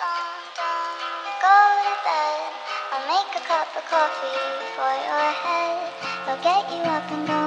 long, don't go to bed. I'll make a cup of coffee for your head. I'll get you up and going.